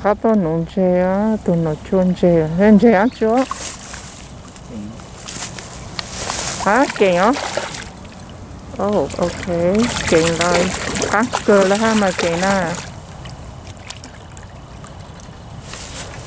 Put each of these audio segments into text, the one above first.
các tôi nung chè á tôi nó chuồn chè lên chè á chưa hả kèn á oh ok kèn rồi cắt cơ là ha mà kèn nè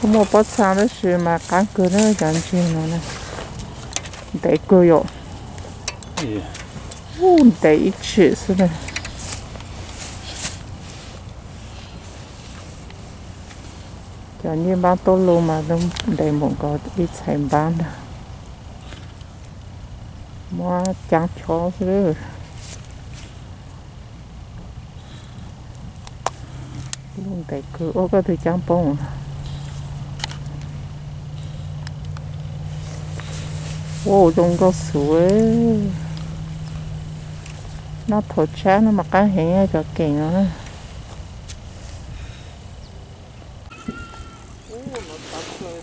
không một bớt sao đó sự mà cắt cơ nó gần chè nó nè để cơ ít chữ giờ như bán tô lô mà đông đầy một có ít thành bán đó mua trắng chó rồi, luôn đầy cứ ô có thứ trắng bông à. ô trong có suối nó thổi chán nó mặc cái hẹn cho kẹn nữa Ăn chè nữa. Chứ sẽ ăn chè ăn chè nữa. Chứ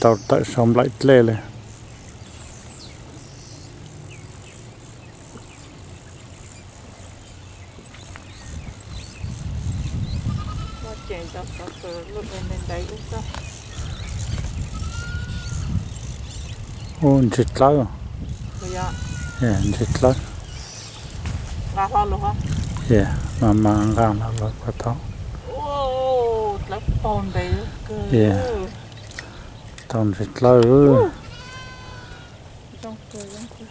tao tại sao lại lê lê. nó chèn cho nó từ lúc em lên đây lúc đó. Ô, chít bây giờ Yeah, chít lái. ra hoa luôn hả Yeah, mà mà ăn ra là là đấy cơ Yeah. Chít lái ư. trong cơ trong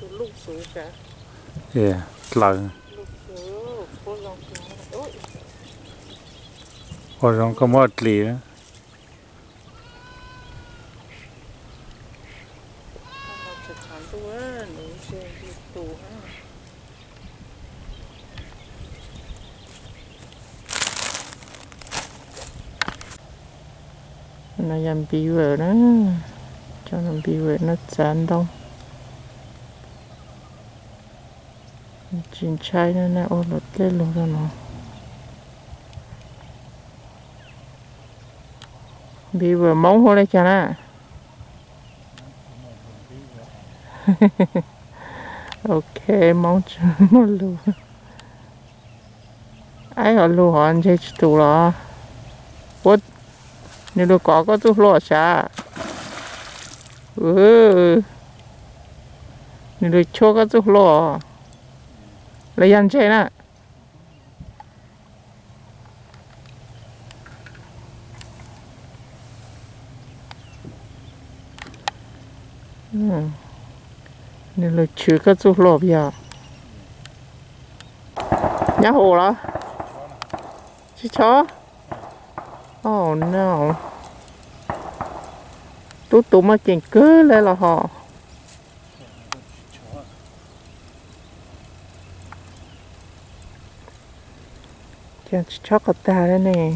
từ lúc xuống cả Yeah, ôi. Ôi, không có mất lì nữa. Nó chụp thẳng nó dám bị vợ đó, cho nó bị vợ nó chán đâu. Chuyện trai nó nè, ô, lột lên luôn rồi nó. Bị vợ móng hồ đây chả nè. ok mong chứ mà lù ai ở lù họ anh chơi tù lo bút nếu được có có tu lo xa ừ. Nếu được cho, có tu lo lấy ăn chơi nè ừ nên là chứa các chỗ lò bia nhá hồ đó chứ chó Oh no. Tú tú mà chèn cứ lên là họ. Chèn chó cả ta đây nè.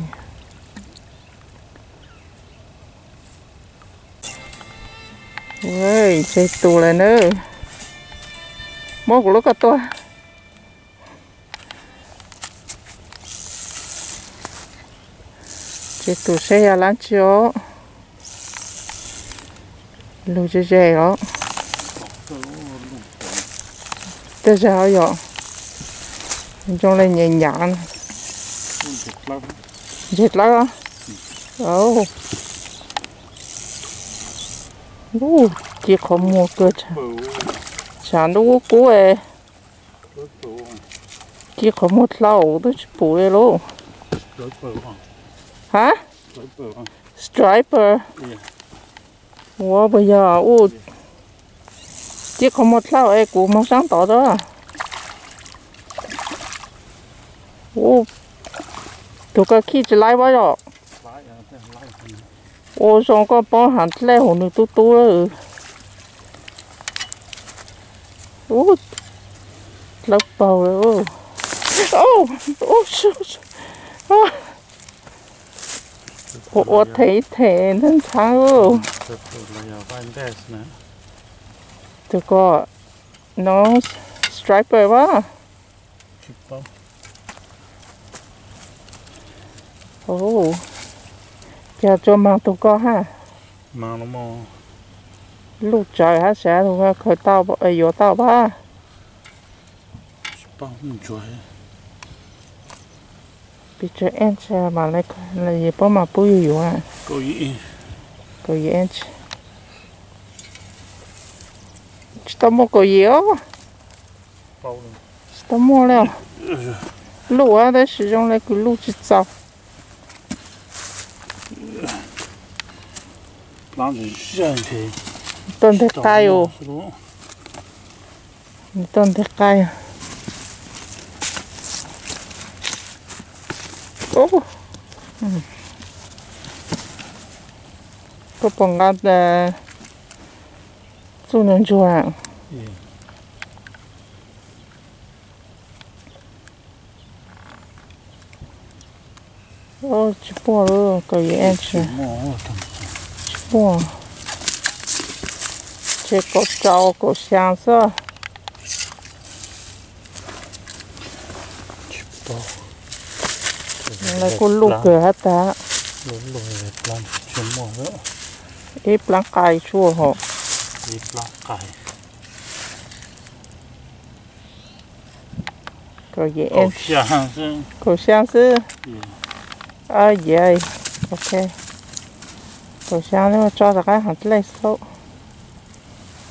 Ôi, chạy tù lên nữa. Một lúc cả tôi. chị tủ xe à lăn chiếu lù chế chế đó tê sao vậy trong này nhẹ nhàng. Chít lái. chết lắm á. Ồ ồ chị có mua cơ chả. Bự, chả đủ cú ấy chỉ có một tôi chỉ bùi luôn hả? Bự. striper. Wow, bây giờ ô, chỉ có một sao ấy cũng mong sáng tỏ đó. Ô, tụi cái khi chỉ lái bao giờ Lái, à, thế hẳn u xong có bao hẳn lẽ hồn được rồi bầu rồi, ô. Ô su su ô. Ô thấy thế nên sao? u có nó striper quá. Chít ồ giờ cho mang tụi có ha. Mang nó mò lúc trời hả sẽ thôi khởi tao bỏ ấy tao ba bao trời bị chơi em xe mà lại, là gì bao mà bùi vô à có gì có gì em chứ tao mua có gì không tao mua leo lũ á đấy sử dụng lại cái lũ chỉ sao làm gì chứ anh tuần thế cay ồ tuần thế cay à ô Ừ. có bằng ngắt là chú nên chú à ô chỉ bỏ rồi chứ bỏ chỉ có trâu có香色 bao là cô lục cửa hết ta lúa lúa làm chuyện mỏ nữa ít lắng cay chua họ ít lá cải có gì em em想是 có香是 Ừ. à vậy ok có香nhưng mà cho ra cái hạt lấy sâu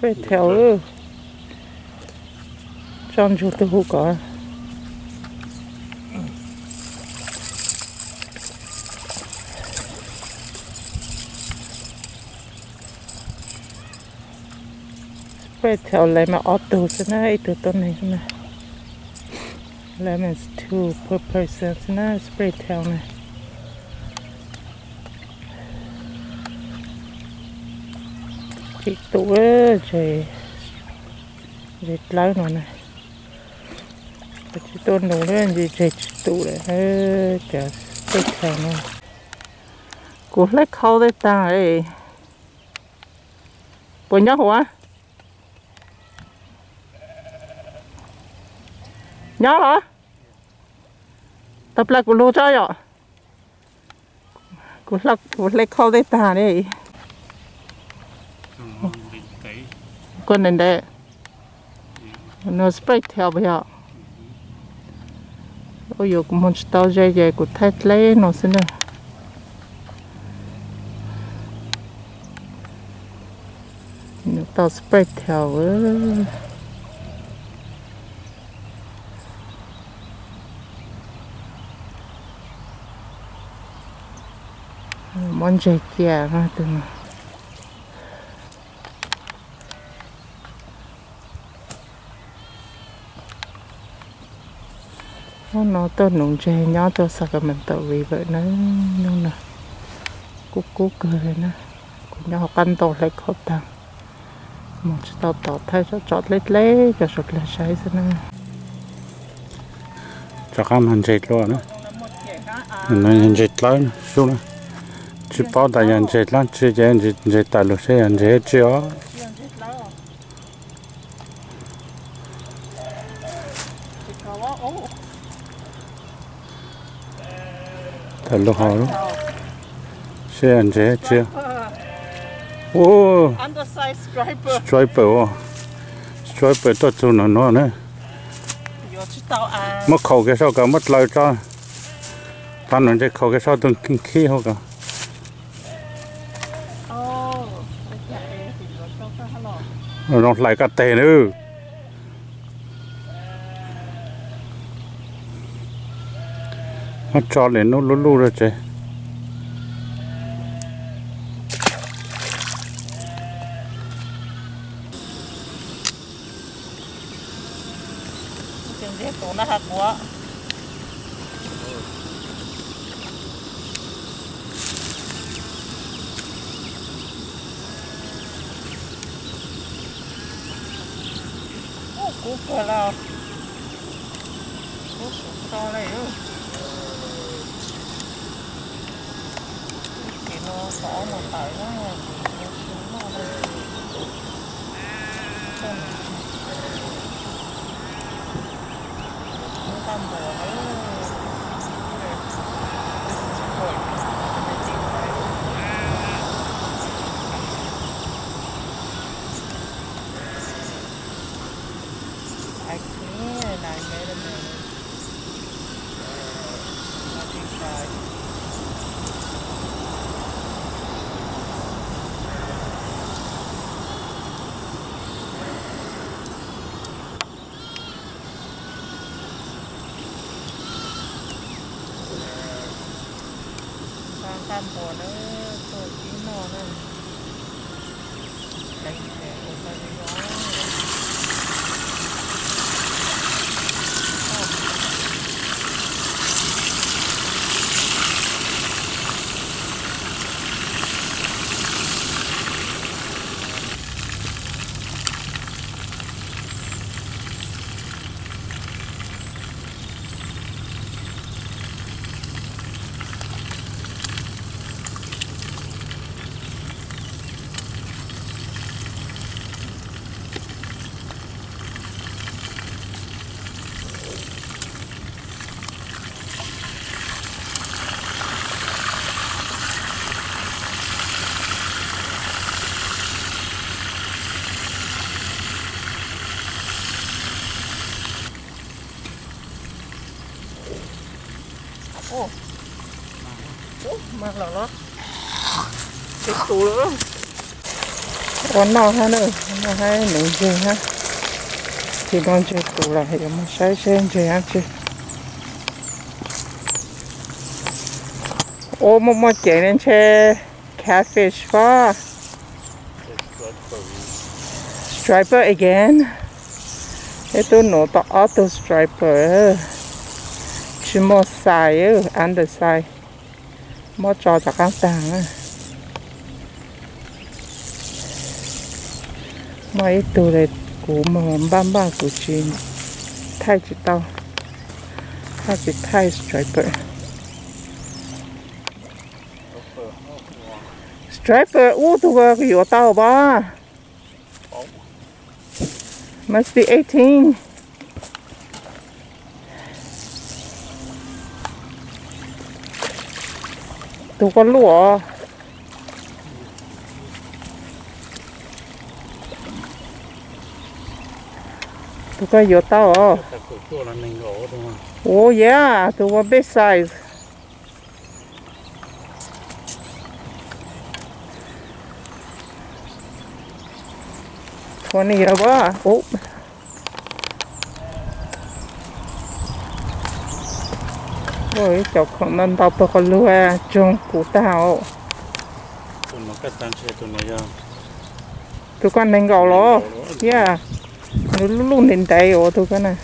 tail ư. Trong chỗ tôi không có. Spray theo lấy mà auto thế này từ tuần này thế này lemons two per person thế này spray theo này chị tụ trời. Trời lái nó này. Chị tôn đủ lên gì trời chị tụ đấy ơ trời spray theo này cô lấy khâu đấy ta ấy. Bữa nhắc hả? Nhớ hả? Tập lại của lô chơi ạ. Của lắc của lấy khâu đấy ta đấy con này đây nó spray theo bây giờ ôi giờ cũng muốn tao dây dây của thay lấy nó xin nè nó tao spray theo ơ. món dây kia ha từng nó nó tơ nung chè nhỏ tơ vì vậy nó nhưng là cú cú cười nè. Cũng nhỏ căn tổ lại khó tăng một chút tao tao thay cho chọt lết lết cho sụt là sai thế nè. Cho các bạn chết luôn nữa nó nhận chết lớn xuống nữa chỉ bảo đại nhận chết lắm chỉ nhận chết chết tại lúc sẽ nhận chết chưa tại lúc họ luôn sẽ nhận chết chưa? Ô. Striper. Ô. Striper tốt cho nó nó nữa à. Mất khẩu cái sao cả mất lời cho. Ta nói cái khẩu cái sao từng kinh khí không cả. Nó lại cả tệ nữa nó cho lên nó lú lú rồi chứ cái tủ nó hạt quá. Ô, cú cơ nào cú cú to này ư? Sợ một tải nó là nó xuống này. Sang bò tôi chỉ nó nữa. cái nè, tôi phải đi đó. Ô Ô, mặc là nó cái tủ nữa Con nào ha nữa Nó hay nướng chơi ha? Thì con chơi tủ là hiểu mà sai xem chơi ăn chơi Ô, một một chạy lên xe Catfish quá. Striper again. Ito no to auto striper. Chỉ một xài ư ăn được xài một trò cho các tàng á mấy tù này cú mà bám bám cú chỉ thay chỉ tao. Thay chỉ thay striper striper u tu vào cái yếu tao ba? Must be 18 tu con lúa tụ con yếu tao à ta cũng cho là mình gỗ đúng không Oh yeah, the one big size. Twenty of ba? Oh. Ôi, cháu con mình đọc bậc con lùa trong củ tao. tụi con nên gạo lo. Yeah. Nó luôn đến nên tay ở tụi con này.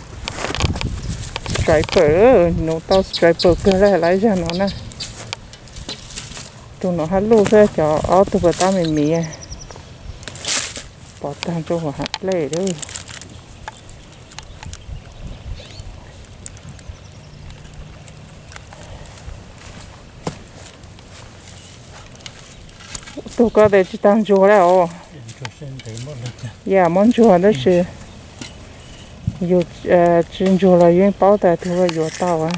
Striper, nó tao striper cơ lại lại ra nó nè. Tụi nó hát luôn ra cho ô tụi bà tao mình mì à. Bỏ tao cho họ hát lệ đấy tụi có để chỉ tăng chỗ đấy ồ. À. cho xem thấy một lần Yeah, món chùa đó是有呃珍珠了，用包的图个有到啊。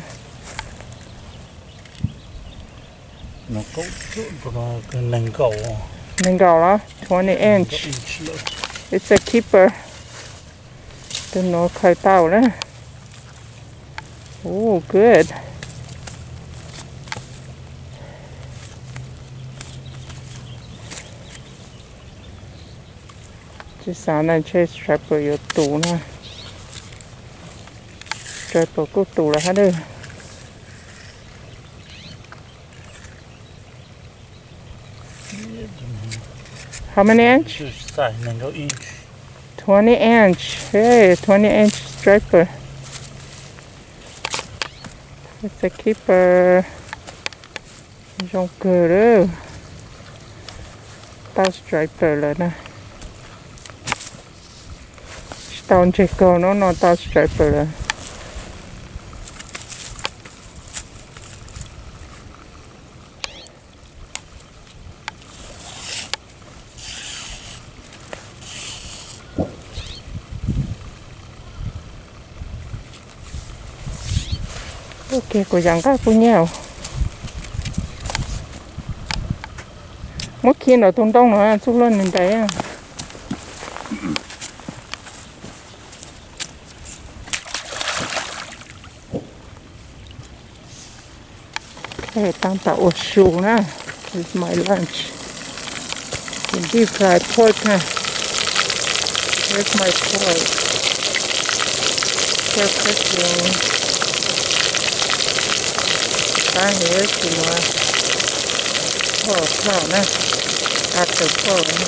nó cấu trộn của nó cái nành gỗ Mình搞了20 inch. inch nữa It's a keeper. Từ nó khai tàu đó. Oh, good. Chỉ sáng nay chơi striper có tù nè. Striper có tù là hết rồi. How many inch? chứ xài nành gỗ inch 20 inch. Hey, 20 inch striper. It's a keeper. Trong cờ đó. Tao striper là nè. Stone checker nó nó tao striper là. Ok, của dạng các cô nhau. Mỗi khi nó tung đông nó ăn chút lên đến đấy à. Okay, Tampa This is my lunch. Some deep fried pork. Huh? Where's my pork? So cooking. Ah, here's the one. Pork, huh? After pork.